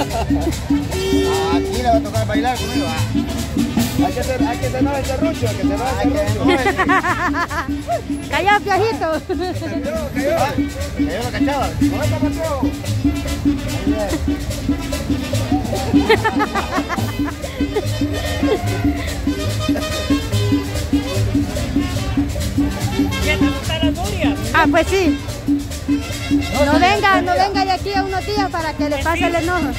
Aquí le va a tocar bailar conmigo. ah. Hay que ser, hay que cenar el serrucho, hay que cenar el serrucho. no, Callao, piojito. Cayó, cayó. ah, que yo lo cachaba. ¿Dónde está Mateo? Ah, pues sí. No venga, no venga de aquí a unos días para que le pase el enojo.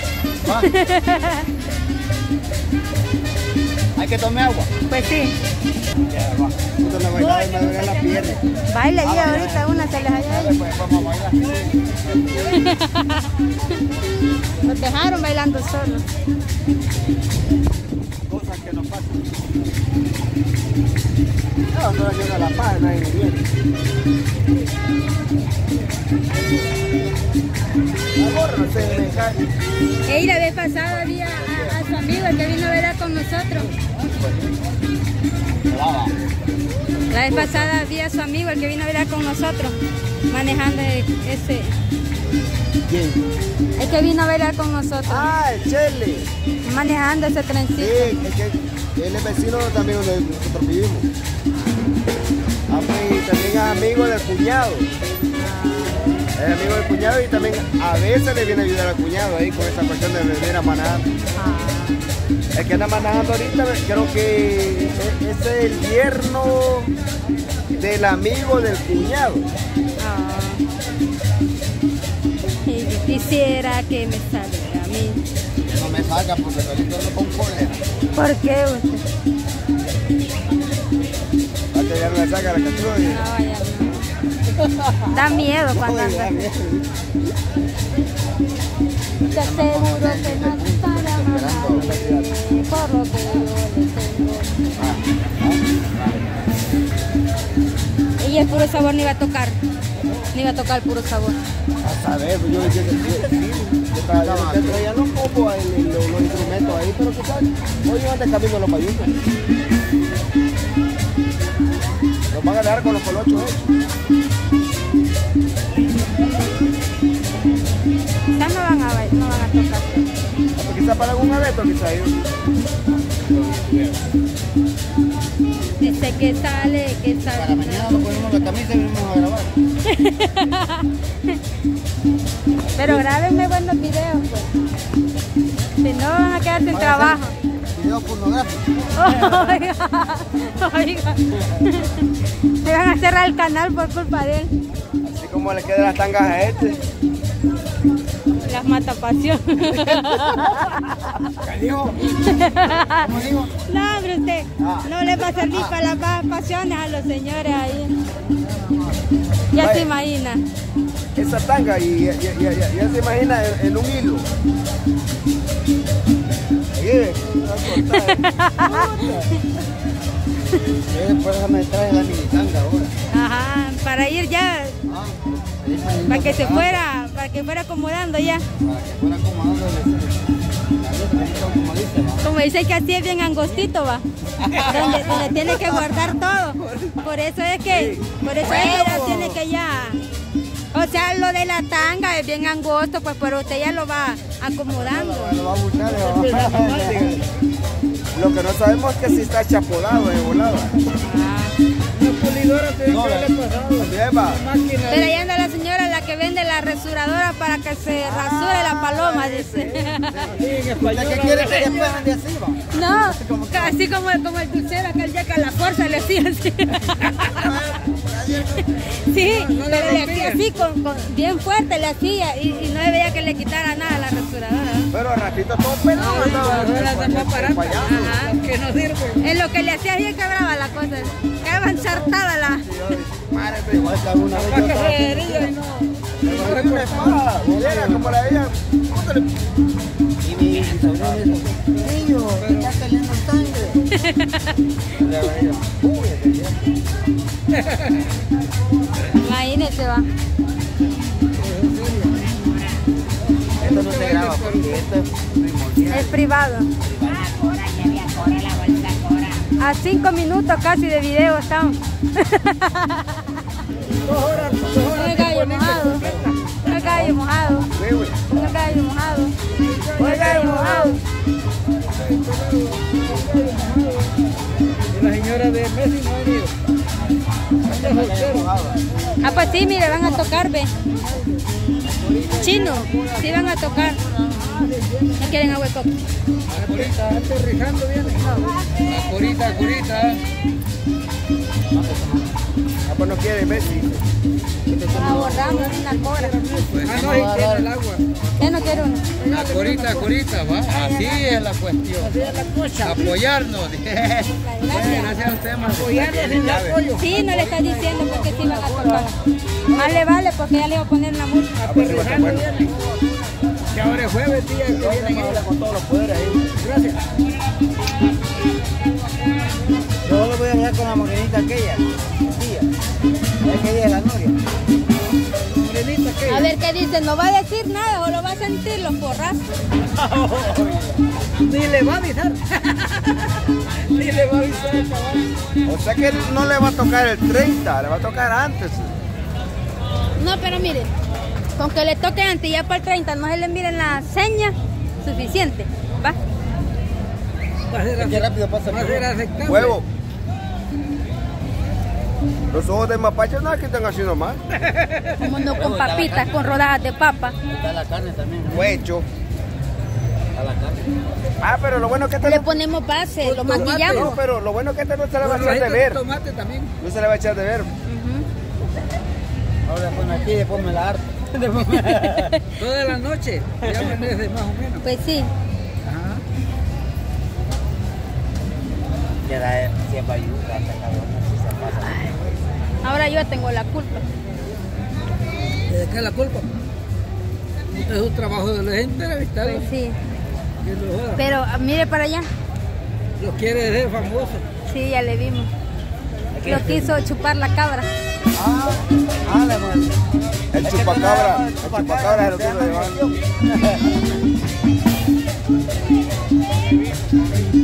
Hay que tomar agua. Pues sí. Ya, va. Puta, la bailada y me duele la pierna. Baile y ahorita una se les haya pues vamos a bailar. Nos dejaron bailando solos. Cosas que nos pasan. No, la paz, nadie viene. Ahora no se me cae. Ey, la vez pasada había a, a su amigo el que vino a ver con nosotros. La vez pasada había a su amigo el que vino a ver con nosotros. Manejando ese. ¿Quién? El que vino a ver con nosotros. Ah, el Chele. Manejando ese Sí, trencito. es que él es vecino también donde nosotros vivimos. También es amigo del cuñado. Es amigo del cuñado y también a veces le viene a ayudar al cuñado ahí con esa cuestión de venir a manejar. Ah, El que anda manejando ahorita creo que e- es el yerno del amigo del cuñado. ah. Y quisiera que me saliera a mí. Que no me salga porque solito ando con cólera. ¿Por qué usted? Hasta ya no le saca la canción. No, vaya, no. Da miedo cuando anda. Te aseguro que no es para amarme, por lo que yo le tengo. Y el puro sabor ni va a tocar. Ni va a tocar el puro sabor. A saber, pues yo dije que te traía los instrumentos ahí, pero hoy camino los payucos. Los van a dejar con los colochos hechos. Quizás no van a, bailar, no van a tocar. Porque quizás para algún evento, quizás ellos. Ese que sale, que Para sale. mañana nos ponemos la camisa y venimos a grabar. Pero grábenme buenos videos, pues. Si no, van a quedar sin trabajo. Video pornográfico. Oiga, oiga. Se van a cerrar el canal por culpa de él. Así como le quedan las tangas a este. Las mata pasión. ¿Qué dijo? ¿Cómo digo? No, hombre, usted no le va a servir para las pasiones a los señores ahí. Ya se imagina. Esa tanga y ya, ya, ya, ya se imagina en, en un hilo. Eh, Después me trae la minicanga ahora. Ajá, para ir ya, Ah, para que se tocada. fuera, para que fuera acomodando ya. Para que fuera acomodando como dice, ¿no? Como dice que así es bien angostito, va. Donde, donde tiene que guardar todo. Por eso es que, por eso es que tiene que ya. O sea, lo de la tanga es bien angosto, pues, pero usted ya lo va acomodando. Lo va a buscar, va Lo que no sabemos es que si está chapodado de volada. No, la- Lleva. Pero ahí anda la señora, la que vende la rasuradora para que se rasure la paloma, dice. ¿Usted qué quiere que ande así, va? No, así como, como el dulcero aquel día que a la fuerza le hacía así. Sí, pero le hacía así, con, con- bien fuerte le hacía y, y no veía que le quitara nada a la rasuradora. ¿no? Pero al ratito todo pelado andaba. el payaso. Ajá. Que no sirve. En lo que le hacía bien quebraba la cosa. Quedaba ensartada la. Madre, que alguna vez yo estaba haciendo- Me agarré una espada, bolera, como la de ella. ¿Cómo te le- Y mi sobrino dice, niño, te está saliendo sangre. Le agarré ella, uy, aquel día. Imagínese, va. Esto no se graba porque esto es. Es privado. A cinco minutos casi de video estamos. caballo mojado. Caballo mojado. Un caballo mojado. Un caballo mojado. La señora de Messi no ha venido. Ah, pues sí, mire, van a tocar, ve. Chino, sí van a tocar. No quieren agua de Corita, aterrizando bien. Corita, corita pues no quiere Messi. Abordamos una cobra. Ah, no, ahí tiene el agua. ¿Qué no quiere uno? La curita, curita, va. Así es la cuestión. Así es la cosa. Apoyarnos. Gracias. Gracias a usted, más. Apoyarnos en el apoyo. Sí, no le está diciendo porque sí van a tocar. Más le vale porque ya le voy a poner una música. Aterrizando bien. Que ahora es jueves, día que ellos. con todos los poderes ahí. Gracias. Yo lo voy a dejar con la morenita aquella. A ver qué dice, no va a decir nada o lo va a sentir los porrazos. Ni le va a avisar. Ni le va a avisar. O sea que no le va a tocar el 30, le va a tocar antes. No, pero mire, con que le toque antes y ya para el 30 no se le miren la seña, suficiente. ¿Va? Va a ser rápido pasa. va a ser aceptable. Huevo. Los ojos de mapache no es que están así nomás. Como no con papitas, con rodajas de papa. Está la carne también. ¿no? Huecho. Está la carne. Ah, pero lo bueno que este Le no, ponemos base, lo tomate. no, maquillamos. pero lo bueno que este no se le va a echar de ver. tomate también. No se le va a echar de ver. Ahora pone aquí y después me la harto. Toda la noche. Ya amanece más o menos. Pues sí. Ajá. Queda siempre ayuda, hasta cabrón, así se pasa. Ahora yo tengo la culpa. ¿De qué es la culpa? Es un trabajo de la gente entrevistarlos. Pues sí. Lo. Pero ah, mire para allá. Los quiere ser famosos. Sí, ya le vimos. Lo quiso chupar la cabra. Ah, ah, la muerte. El Es chupacabra, el chupacabra es lo lo llama llevan.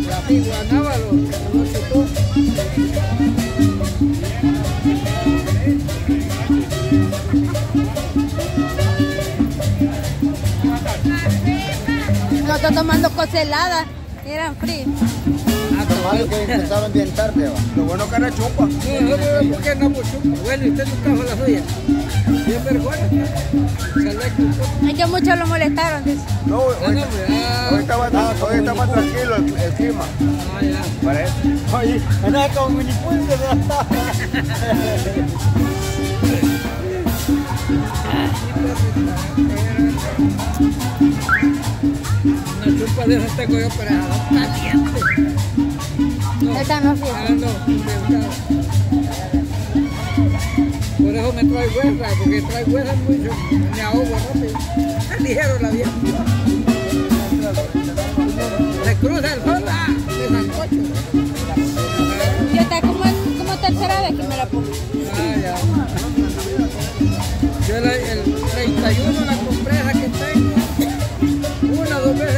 La iguanaba lo, lo estoy tomando cosa helada. Eran fríos. Ah, Lo malo que empezaron bien tarde, va. Lo bueno que no chupa. No, no, no, ¿por qué no pues, chupa? Bueno, y usted no trajo la suya. Bien vergüenza. Es que muchos lo molestaron. dice. No, no, ahorita, ah, va, hoy está más tranquilo el, el clima. ah, ya. Parece. Oye, andaba como minipulso, ¿verdad? Una chupa de esas tengo yo, pero caliente. No, Esta no ah, fíjate. no. Por eso me trae huesa, porque trae huesa mucho. Me ahogo rápido. Ligero la vieja. Se cruza el sol,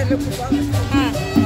Una